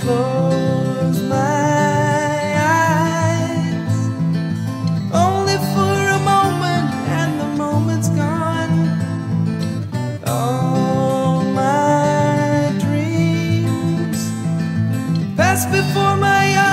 close my eyes. Only for a moment and the moment's gone. All my dreams Pass before my eyes